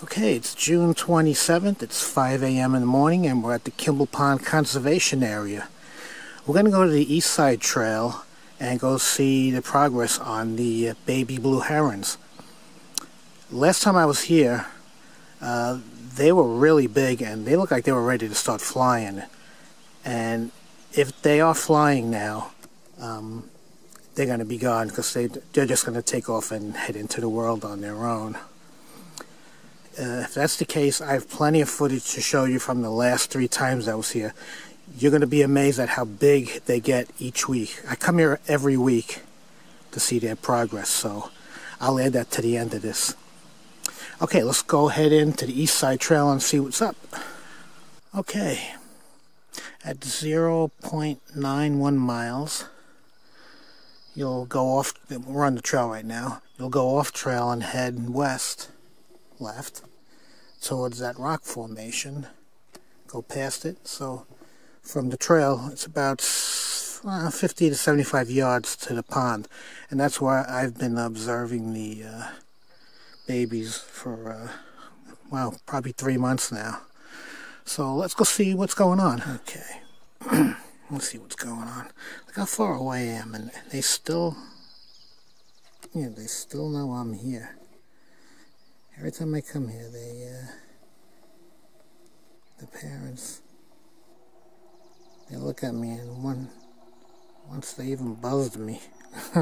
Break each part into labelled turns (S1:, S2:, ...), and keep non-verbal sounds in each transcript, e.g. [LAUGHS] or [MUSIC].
S1: Okay, it's June 27th. It's 5 a.m. in the morning, and we're at the Kimball Pond Conservation Area. We're going to go to the East Side Trail and go see the progress on the uh, baby blue herons. Last time I was here, uh, they were really big and they looked like they were ready to start flying. And if they are flying now, um, they're going to be gone because they, they're just going to take off and head into the world on their own. Uh, if that's the case, I have plenty of footage to show you from the last three times I was here. You're going to be amazed at how big they get each week. I come here every week to see their progress, so I'll add that to the end of this. Okay, let's go head into the East Side Trail and see what's up. Okay, at 0.91 miles, you'll go off, we're on the trail right now, you'll go off trail and head west, left, towards that rock formation. Go past it, so from the trail, it's about uh, 50 to 75 yards to the pond, and that's where I've been observing the uh, babies for, uh, well, probably three months now. So let's go see what's going on. Okay. [CLEARS THROAT] let's see what's going on. Look how far away I am, and they still, yeah, they still know I'm here. Every time I come here, they, uh, the parents, they look at me, and one, once they even buzzed me. [LAUGHS]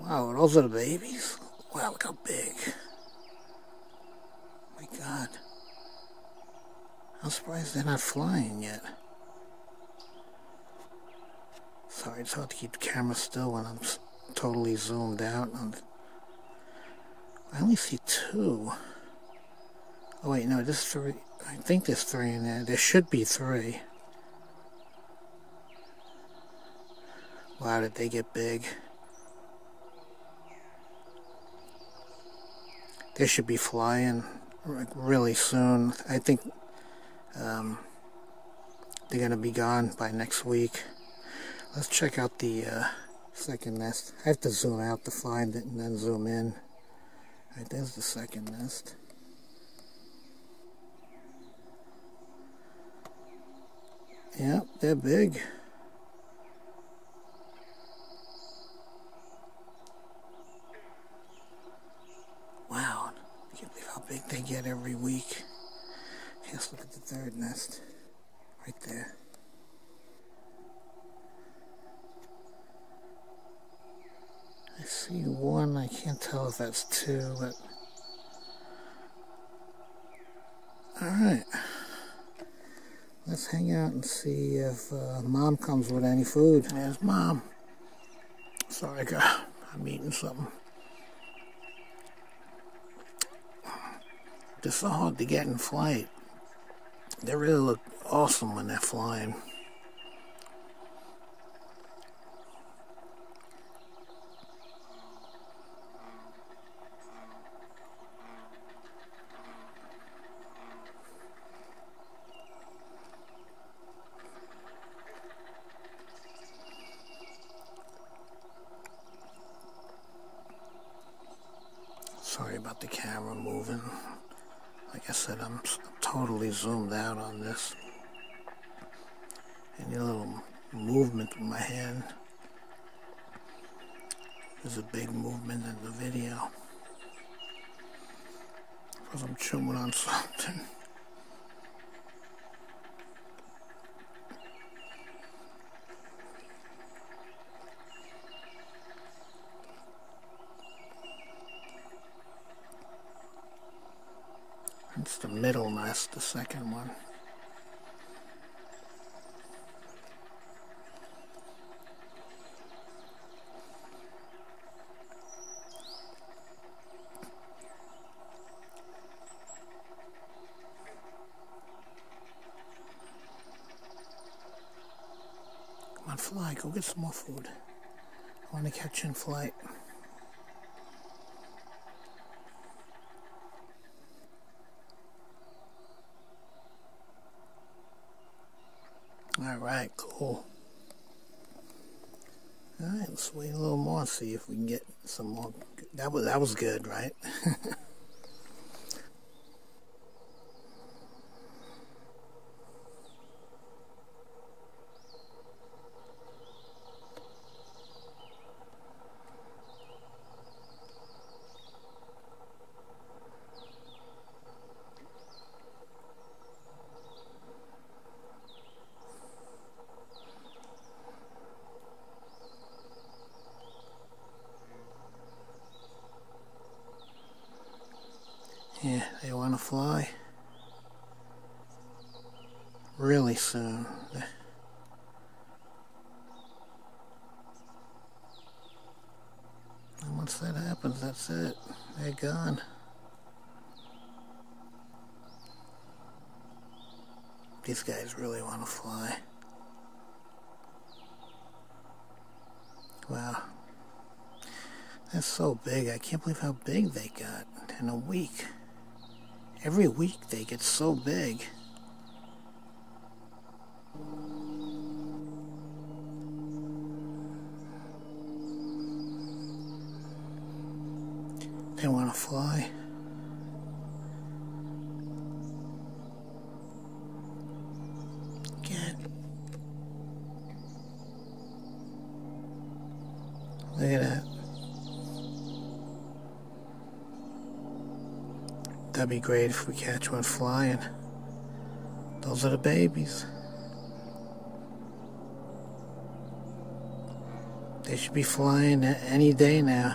S1: wow, those are the babies? Wow, look how big. My God. I'm surprised they're not flying yet. Sorry, it's hard to keep the camera still when I'm totally zoomed out. I only see two. Oh wait, no, this three. I think there's three in there. There should be three. Wow, did they get big. They should be flying really soon. I think um, they're going to be gone by next week. Let's check out the uh, second nest. I have to zoom out to find it and then zoom in. Right, there's the second nest. Yep, they're big. Wow, I can't believe how big they get every week. Let's look at the third nest. Right there. I see one, I can't tell if that's two, but... Alright. Let's hang out and see if uh, Mom comes with any food. There's Mom. Sorry. I'm eating something. They're so hard to get in flight. They really look awesome when they're flying. Sorry about the camera moving. Like I said, I'm totally zoomed out on this. Any little movement with my hand is a big movement in the video. Because I'm chewing on [LAUGHS] something. It's the middle nest, the second one. Come on, fly, go get some more food. I want to catch you in flight. All right, cool. All right, let's wait a little more, see if we can get some more. That was that was good, right? [LAUGHS] Yeah, they want to fly. Really soon. And once that happens, that's it. They're gone. These guys really want to fly. Wow. That's so big. I can't believe how big they got in a week. Every week they get so big. They want to fly. Get. Look at that. That'd be great if we catch one flying. Those are the babies. They should be flying any day now.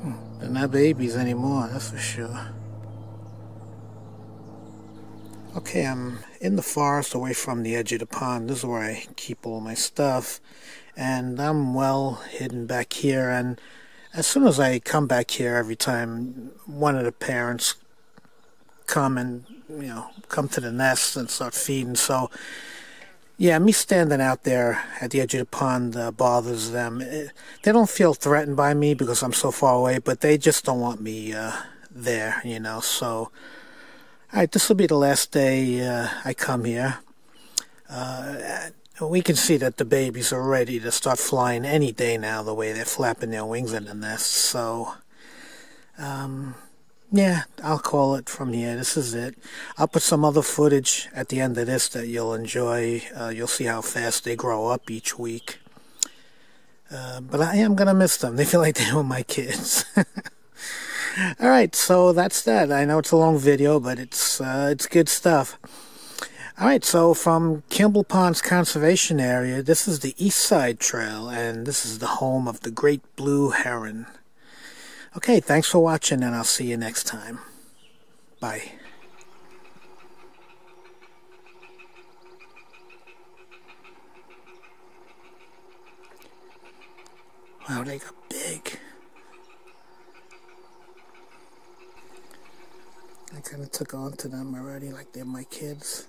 S1: Hmm, they're not babies anymore, that's for sure. Okay, I'm in the forest away from the edge of the pond. This is where I keep all my stuff. And I'm well hidden back here. And as soon as I come back here every time, one of the parents come and, you know, come to the nest and start feeding. So yeah, me standing out there at the edge of the pond uh, bothers them. It, they don't feel threatened by me because I'm so far away, but they just don't want me uh, there, you know. So, all right, this will be the last day uh, I come here. Uh, we can see that the babies are ready to start flying any day now, the way they're flapping their wings in the nest. So, um, yeah, I'll call it from here. This is it. I'll put some other footage at the end of this that you'll enjoy. Uh, you'll see how fast they grow up each week. Uh, but I am going to miss them. They feel like they were my kids. [LAUGHS] All right, so that's that. I know it's a long video, but it's uh, it's good stuff. All right, so from Kimball Ponds Conservation Area, this is the East Side Trail, and this is the home of the great blue heron. Okay, thanks for watching, and I'll see you next time. Bye. Wow, they got big. I kind of took on to them already like they're my kids.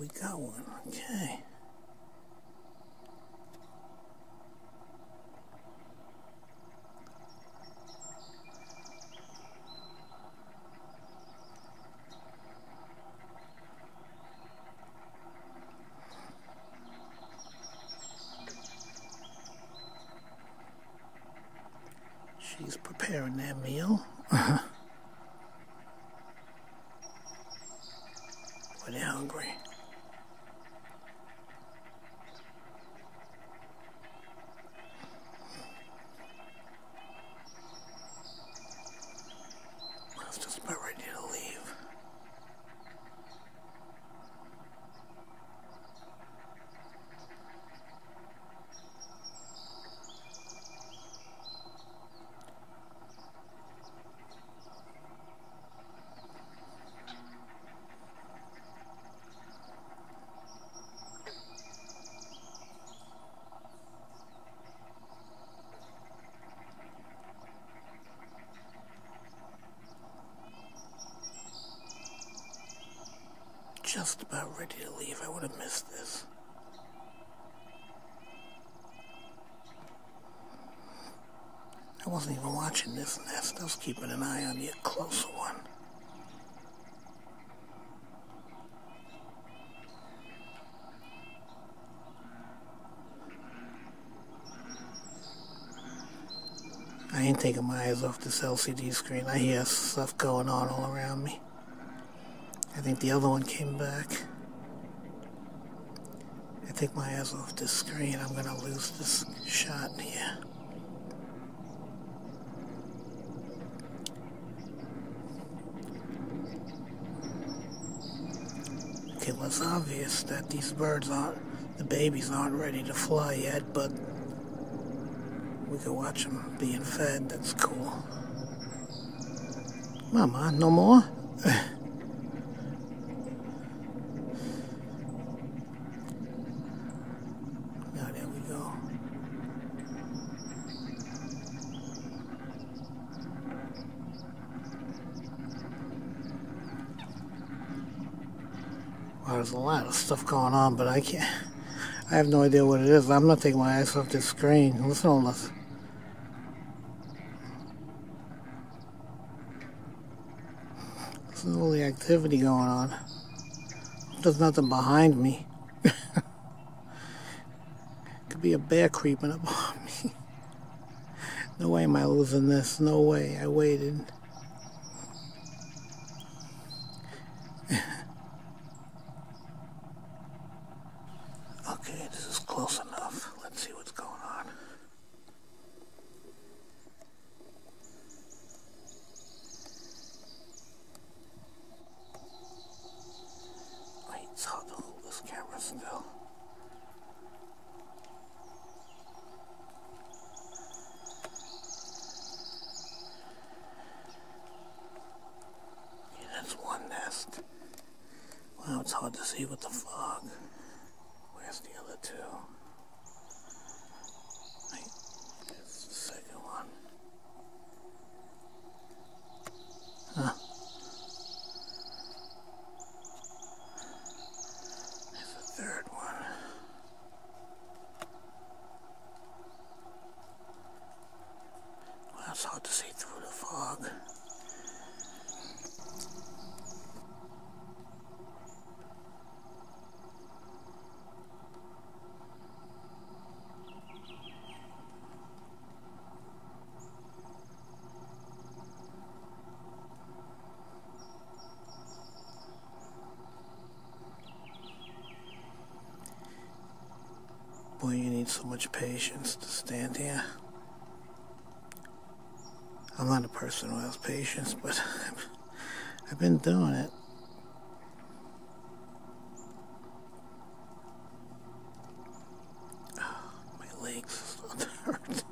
S1: we got one. Okay. She's preparing that meal. Uh-huh. Just about ready to leave. I would have missed this. I wasn't even watching this nest. I was keeping an eye on the closer one. I ain't taking my eyes off this LCD screen. I hear stuff going on all around me. I think the other one came back. I take my eyes off this screen. I'm gonna lose this shot here. Okay, well it's obvious that these birds aren't, the babies aren't ready to fly yet, but we can watch them being fed. That's cool. Mama, no more? [LAUGHS] Now there we go. Wow, there's a lot of stuff going on, but I can't. I have no idea what it is. I'm not taking my eyes off this screen. Listen to all this. There's all the activity going on. There's nothing behind me. [LAUGHS] Could be a bear creeping up on me. [LAUGHS] No way am I losing this. No way. I waited. okay, this is close enough. Let's see what's going on. Wait, it's hard to hold still. Yeah, that's one nest. Wow, it's hard to see with the fog. Where's the other two? Wait, there's the second one. Huh. There's the third one. Well, it's hard to see through the fog. Boy, you need so much patience to stand here. I'm not a person who has patience, but [LAUGHS] I've been doing it. My legs start to hurt.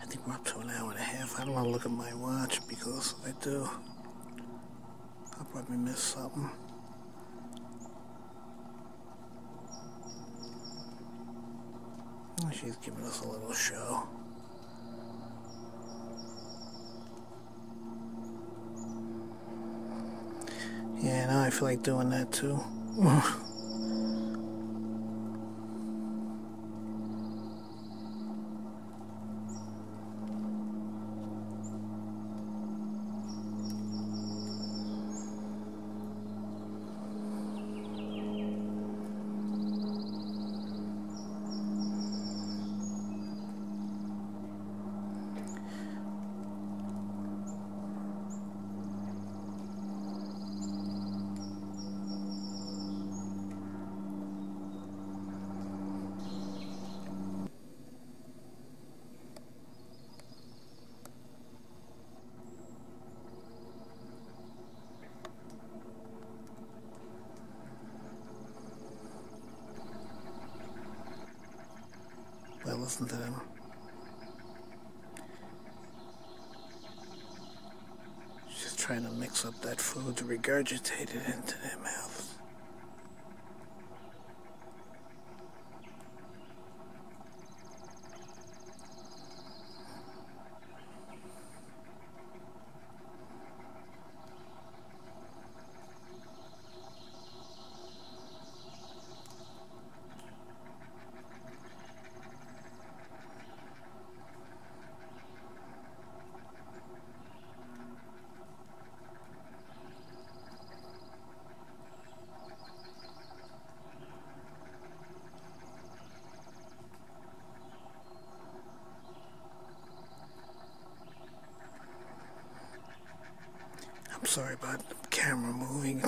S1: I think we're up to an hour and a half. I don't want to look at my watch because if I do, I'll probably miss something. Oh, She's giving us a little show. Yeah, now I feel like doing that too. [LAUGHS] To them. She's trying to mix up that food to regurgitate it into their mouths. Sorry about the camera moving.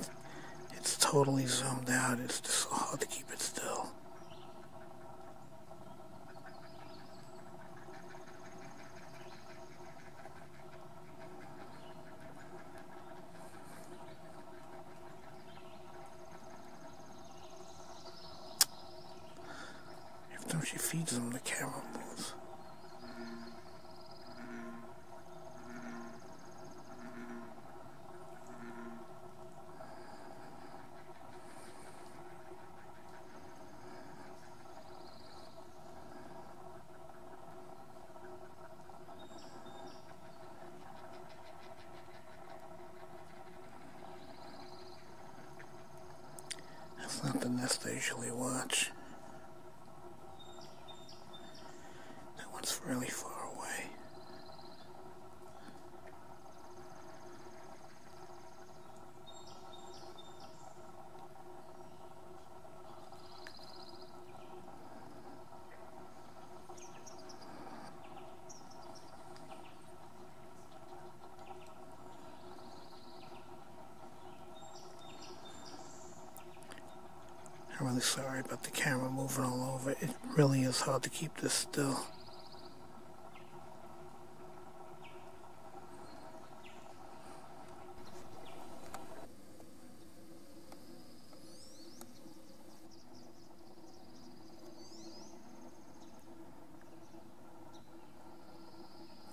S1: It's totally zoomed out. It's just so hard to keep it still. Every time she feeds them, the camera moves. That's not usually watch. That one's really far away. I'm really sorry about the camera moving all over. It really is hard to keep this still.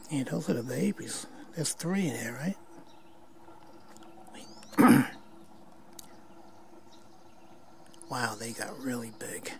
S1: Yeah, those are the babies. There's three in there, right? Wow, they got really big.